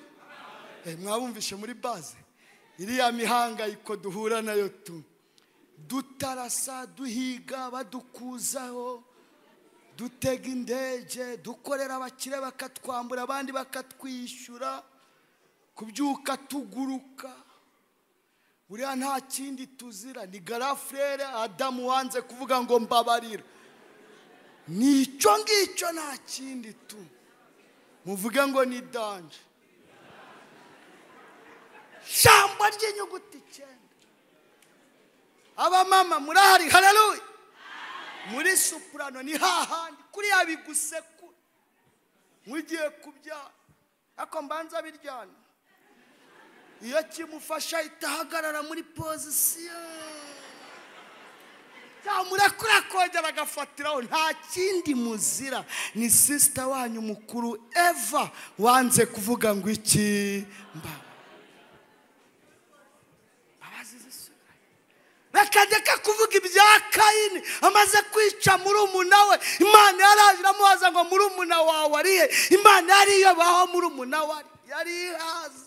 mwabumvishe muri baze. Iriya mihangayiko duhura na yo tu. Dutarasa duhiga badukuzaho dutega indege dukorera abakire bakatwambura abandi bakatwishyura kubyuka tuguruka. Buriya nta kindi tuzira. Ni garafurere adamu wanze kuvuga ngo mbabarira. Ni icyo ngicyo nta kindi tu. Muvuge ngo ni danje. Shyamba ry'inyuguti icyenda. Abamama murahari hararuye muri supurano ni hahandi kuriya bigusekura mugiye kubyara. Ariko mbanza biryana iyo kimufasha ahita ahagarara muri pozisiyo murekure akongera agafatiraho nta kindi muzira. Ni sisita wanyu mukuru eva wanze kuvuga ngo iki? Mba. Bakajya kuvuga ibya kayini amaze kwica muri we. Imana yaraje iramubaza ngo muri wawe arihe imana yari iyobaho muri umuna we yari ihaze.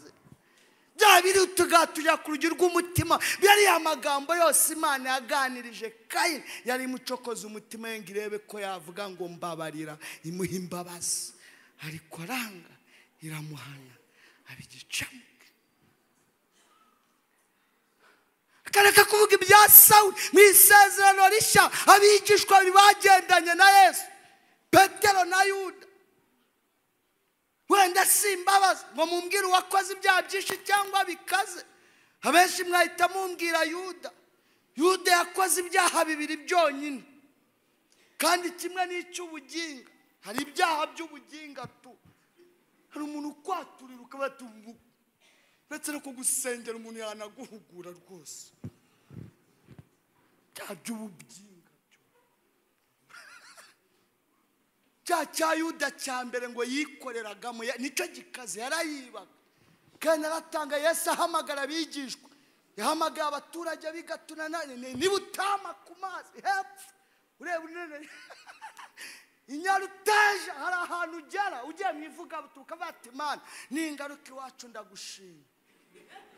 Bya biri tujya ku rugi rw'umutima yariya magambo yose imana yaganirije. Kayini yari imucokoza umutima we ngo irebe ko yavuga ngo mbabarira imuha imbabazi. Ariko aranga iramuhana. Abigicamo akareka kuvuga ibya sawu mu isezerano rishya abigishwa bagendanye na yesu. Petero na yuda. Wenda si imbabazi. Ngo mumbwire uwakoze ibyaha byinshi cyangwa bikaze abenshi mwahita mumbwira yuda. Yuda yakoze ibyaha bibiri byonyine. Kandi kimwe n'icy'ubuginga. Hari ibyaha by'ubuginga tu. Hari umuntu ukwaturira ukaba uretse no kugusengera umuntu yanaguhugura rwose. Bya by'ububyinga cya cya yuda cya mbere ngo yikoreragamo ni cyo gikaze yarayibaga. Kandi aratanga yesu ahamagara abigishwa yahamagaye abaturage bigatuna niba utama ku mazi hepfo. Ureba unene inyaruteja hari ahantu ugera ugiye mu ivugabuturuka bati imana ni ingaruka iwacu ndagushima.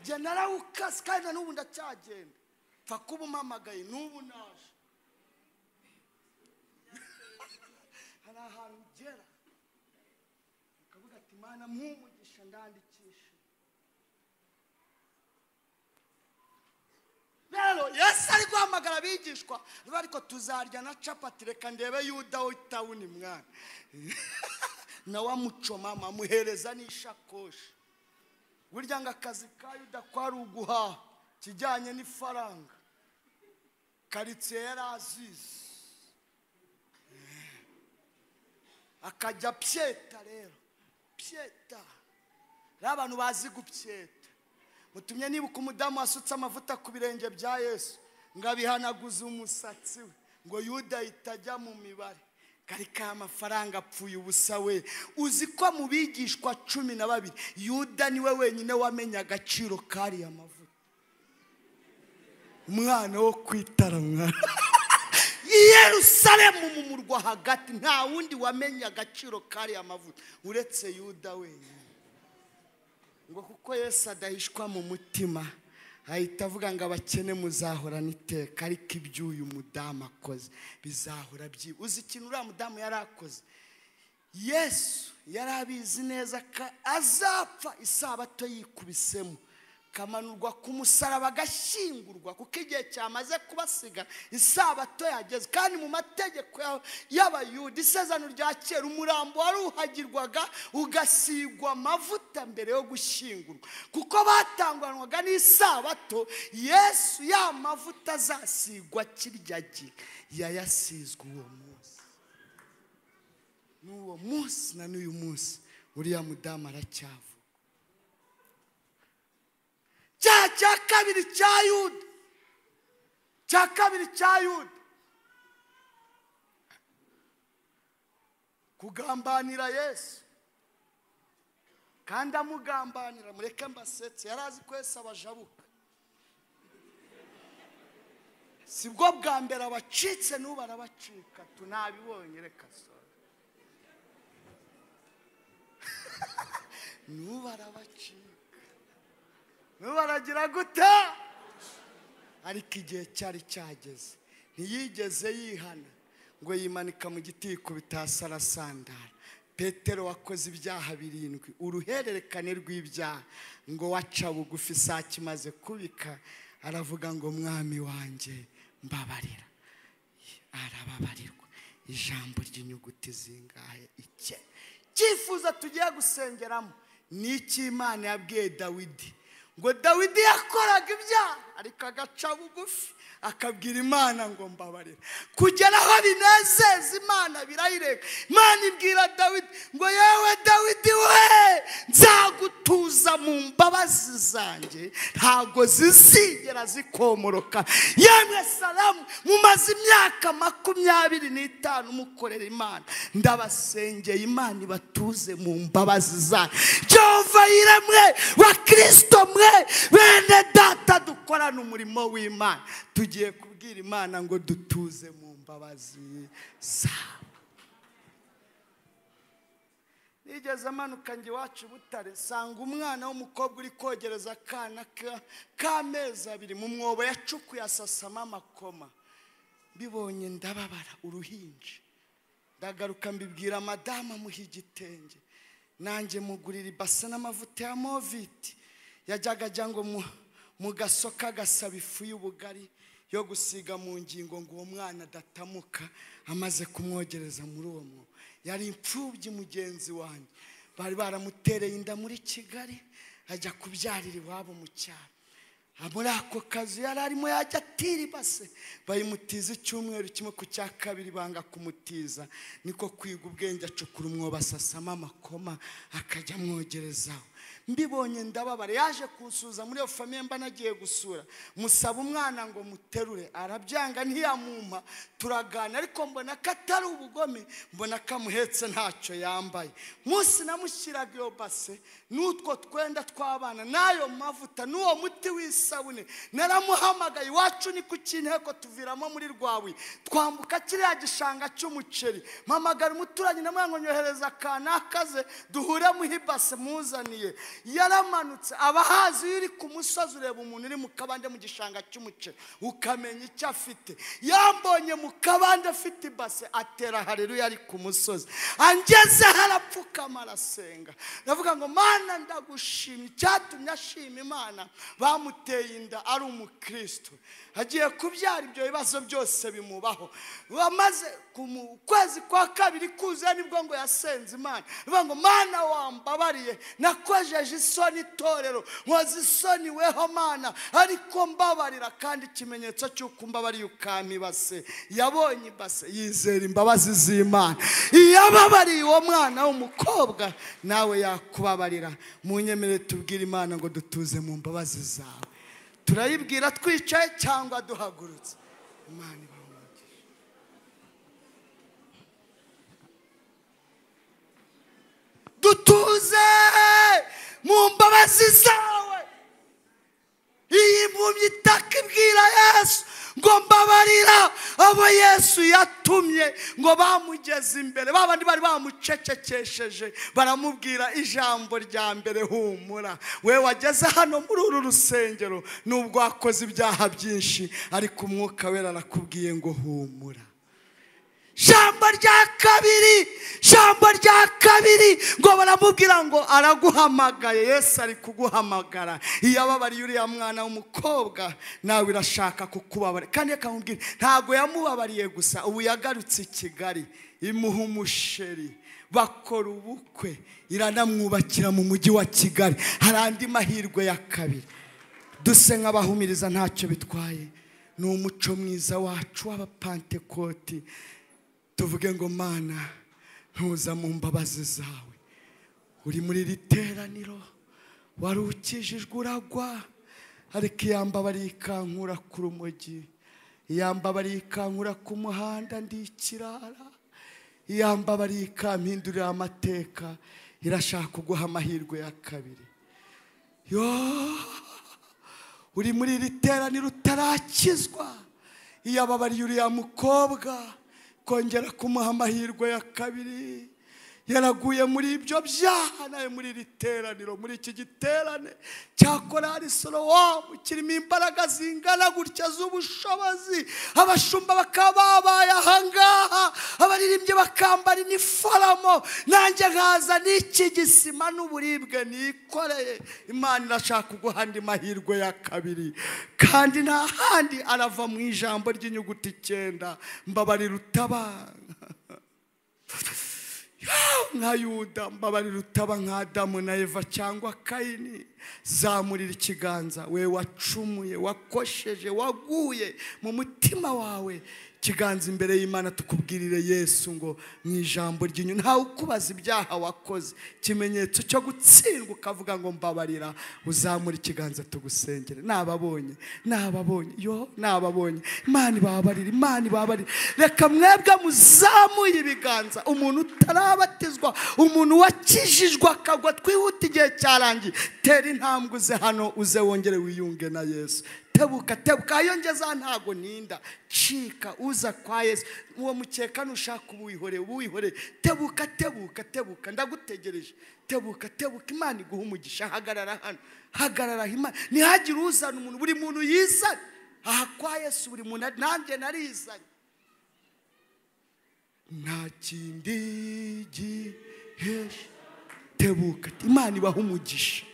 Njye narawukase kandi na n'ubu ndacyagenda. Pfa kuba umpamagaye n'ubu naje hari ahantu ugera ukavuga ati imana mpumugisha ndandikisha rero yesu ari guhamagara abigishwa ariko tuzarya na capati reka ndebe yuda utawuni mwana. Nawe amucomama amuhereza n'ishakoshi. Burya ngo akazi ka yuda kwari uguhaha kijyanye n'ifaranga. Karitsiye yari azizi. Akajya pyeta rero. Pyeta rero abantu bazi gupyeta. Mutumye nibuka umudamu wasutse amavuta ku birenge bya yesu ngo abihanaguze umusatsi we ngo yuda ahita ajya mu mibare. Aya mafaranga apfuye ubusa we. Uzi ko mu bigishwa cumi na babiri yuda ni we wenyine wamenye agaciro kariya mavuta. Umwana wo kwitara yerusalemu mu murwa hagati nta wundi wamenye agaciro kariya mavuta uretse yuda wenyine. Ngo kuko yesu adahishwa mu mutima ahita avuga ngo abakene muzahorana iteka ariko iby'uyu mudamu akoze bizahora byi. Uzi ikintu uriya mudamu yari akoze? Yesu yari abizi neza ko azapfa isabato yikubisemo. Kamanurwa ku musaraba agashyingurwa kuko igihe cyamaze kubasiga isabato yageze. Kandi mu mategeko ya- y'abayuda isezerano rya kera umurambo waruhagirwaga ugasigwa amavuta mbere yo gushyingurwa. Kuko batanguranwaga n'isabato yesu ya mavuta azasigwa kirya gihe yayasizwe uwo munsi. N'uwo munsi na n'uyu munsi uriya mudamu aracyavuga cyaha cya kabiri cya yuda cya kabiri cya yuda kugambanira yesu. Kandi amugambanira mureke mbasetse yari azi ko yesu abajabuka. Si bwo bwa mbere abacitse n'ubu arabacika. Tunabibonye reka sora n'ubu arabacika. N'ubu aragira gute? Ariko igihe cyari cyageze. Ntiyigeze yihana ngo yimanika mu giti yikubita hasi arasandara petero wakoze ibyaha birindwi. Uruhererekane rw'ibyaha. Ngo waca bugufi saa kimaze kubika aravuga ngo mwami wanjye mbabarira. Arababarirwa. Ijambo ry'inyuguti zingahe ike cyifuzo tugiye gusengeramo. Ni icy'imana yabwiye dawidi? Ngo dawidi yakoraga ibyaha ariko agaca bugufi akabwira imana ngo mbabarira kugera aho binezeza imana birayireka imana ibwira dawidi ngo yewe dawidi we nzagutuza mu mbabazi zanjye ntabwo zizigera zikomoroka. Yemwe salamu mumaze imyaka makumyabiri n'itanu mukorera imana ndabasengeye imana ibatuze mu mbabazi zanyu jehova yiremwe wa kirisito mwe bene data dukorana umurimo w'imana. Tugiye kubwira imana ngo dutuze mu mbabazi. Zawe nigeze amanuka njye iwacu butare. Nsanga umwana w'umukobwa uri kogereza akana ka- k'amezi abiri mu mwobo yacukuye asasamo amakoma. Mbibonye ndababara uruhinja. Ndagaruka mbibwira madamu amuha igitenge. Nanjye mugurira ibase n'amavuta ya moviti yajyaga ajya ngo mu mu gasoka agasaba ifu y'ubugari yo gusiga mu ngingo ngo uwo mwana adatamuka amaze kumwogereza muri uwo mwobo yari imfubyi mugenzi wanjye. Bari baramutereye inda muri kigali ajya kubyarira iwabo mu cyaro. Muri ako kazi yari arimo yajya atira ibase. Bayimutiza icyumweru kimwe ku cya kabiri banga kumutiza. Niko kwiga ubwenge acukura umwobo asasamo amakoma akajya amwogerezaho. Mbibonye ndababara. Yaje kunsuza muri iyo famiye mba nagiye gusura. Musaba umwana ngo muterure. Arabyanga ntiyamumpa turagana ariko mbona ko atari ubugome mbona ko amuhetse ntacyo yambaye. Munsi namushyiraga iyo base n'utwo twenda tw'abana n'ayo mavuta n'uwo muti w'isabune. Naramuhamagaye iwacu ni ku kinteko tuviramo muri rwabuye. Twambuka kiriya gishanga cy'umuceri. Mpamagara umuturanyi namwe ngo nyohereza akanakaze duhure muhe ibase muzaniye. Yaramanutse. Abahazi iyo uri ku musozi ureba umuntu uri mu kabande mu gishanga cy'umuceri ukamenya icyo afite. Yambonye mu kabande afite ibase atera hareruya ari ku musozi. Angezeho arapfukama arasenga ndavuga ngo mana ndagushimye. Icyatumye ashima imana bamuteye inda ari umukristo. Agiye kubyara ibyo bibazo byose bimubaho. Wamaze ku mu kwezi kwa kabiri kuzuye ni bwo ngo yasenze imana. Bivuga ngo mana wambabariye. Nakojeje isoni itorero nkoze isoni weho mana ariko mbabarira kandi ikimenyetso cy'uko mbabariye ukampa ibase yabonye ibase yizera imbabazi z'imana. Iyo ababariye uwo mwana w'umukobwa nawe yakubabarira. Mu nyemerere tubwire imana ngo dutuze mu mbabazi zawe. Turayibwira twicaye cyangwa duhagurutse. Imana dutuze! Mu mbabazi zawe iyi mpumyi itaka ibwira yesu ngo mbabarira abo yesu yatumye ngo bamugeze imbere. Ba bandi bari bamucecekesheje baramubwira ijambo rya mbere humura. We wageze hano muri uru rusengero nubwo wakoze ibyaha byinshi ariko umwuka wera arakubwiye ngo humura. Jambo rya kabiri jambo rya kabiri. Ngo baramubwira ngo araguhamagaye. Yesu ari kuguhamagara. Iyo ababariye uriya mwana w'umukobwa nawe irashaka kukubabarira kandi akamubwira ntabwo yamubabariye gusa ubu yagarutse i kigali. Imuha umusheri. Bakora ubukwe. Iranamwubakira mu mujyi wa kigali. Hari andi mahirwe ya kabiri. Duse nk'abahumiriza ntacyo bitwaye. Ni umuco mwiza wacu w'abapantekoti tuvuge ngo mana ntuza mu mbabazi zawe uri muri iri teraniro wari ukijijwe uragwa ariko iyambabariye ikankura ku rumogi. Iyambabariye ikankura ku muhanda ndi ikirara. Iyambabariye ikampindurira amateka irashaka kuguha amahirwe ya kabiri. Yo uri muri iri teraniro utarakizwa. Iyababariye uriya mukobwa. Kongera kumuha amahirwe ya kabiri. Yaraguye muri ibyo byaha nawe muri iri teraniro muri iki giterane. Cya korari sorowamu kirimo imbaraga zingana gutya z'ubushobozi. Abashumba bakaba babaye ahangaha abaririmbyi bakambara iniforamo. Nanjye nkaza n'iki gisima n'uburibwe nikoreye. Imana irashaka kuguha andi mahirwe ya kabiri. Kandi nta handi arava mu ijambo ry'inyuguti icyenda. Mbabarira utabara. Nka yuda mbabarira utaba nka adamu na eva cyangwa kayini zamurira ikiganza we wacumuye wakosheje waguye mu mutima wawe. Ikiganza imbere y'imana tukubwirire yesu ngo mu ijambo ry'inyu ntawe ukubaza ibyaha wakoze. Ikimenyetso cyo gutsindwa ukavuga ngo mbabarira uzamura ikiganza tugusengere. Nababonye nababonye. Yo nababonye. Imana ibabarira imana ibabarira reka mwebwe muzamuye ibiganza. Umuntu utarabatizwa umuntu wakijijwe akagwa twihuta igihe cyarangiye. Tera intambwe uze hano uze wongere wiyunge na yesu. Tebuka tebuka iyo ngeze ntago ninda cika uza kwa yesu uwo mukeka nushaka uwihore uwihore tebuka tebuka tebuka ndagutegereje tebuka tebuka imana iguha umugisha hagarara hano hagarara imana ntihagire uzana umuntu buri muntu yizane aha kwa yesu buri muntu nanjye narizanye nta kindi gihesha tebuka imana ibaha umugisha